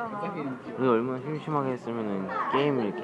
아. 우리 얼마나 심심하게 했으면은 게임을 이렇게